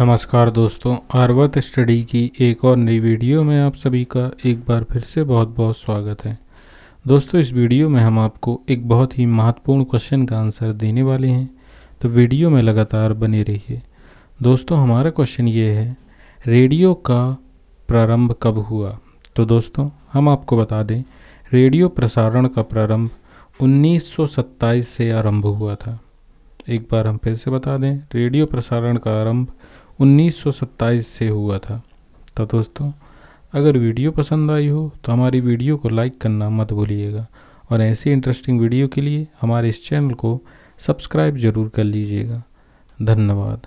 नमस्कार दोस्तों, आर्वत स्टडी की एक और नई वीडियो में आप सभी का एक बार फिर से बहुत बहुत स्वागत है। दोस्तों, इस वीडियो में हम आपको एक बहुत ही महत्वपूर्ण क्वेश्चन का आंसर देने वाले हैं। तो वीडियो में लगातार बने रहिए। दोस्तों, हमारा क्वेश्चन ये है, रेडियो का प्रारंभ कब हुआ? तो दोस्तों, हम आपको बता दें, रेडियो प्रसारण का प्रारंभ 1927 से आरंभ हुआ था। एक बार हम फिर से बता दें, रेडियो प्रसारण का आरंभ 1927 से हुआ था। तो दोस्तों, अगर वीडियो पसंद आई हो तो हमारी वीडियो को लाइक करना मत भूलिएगा और ऐसी इंटरेस्टिंग वीडियो के लिए हमारे इस चैनल को सब्सक्राइब ज़रूर कर लीजिएगा। धन्यवाद।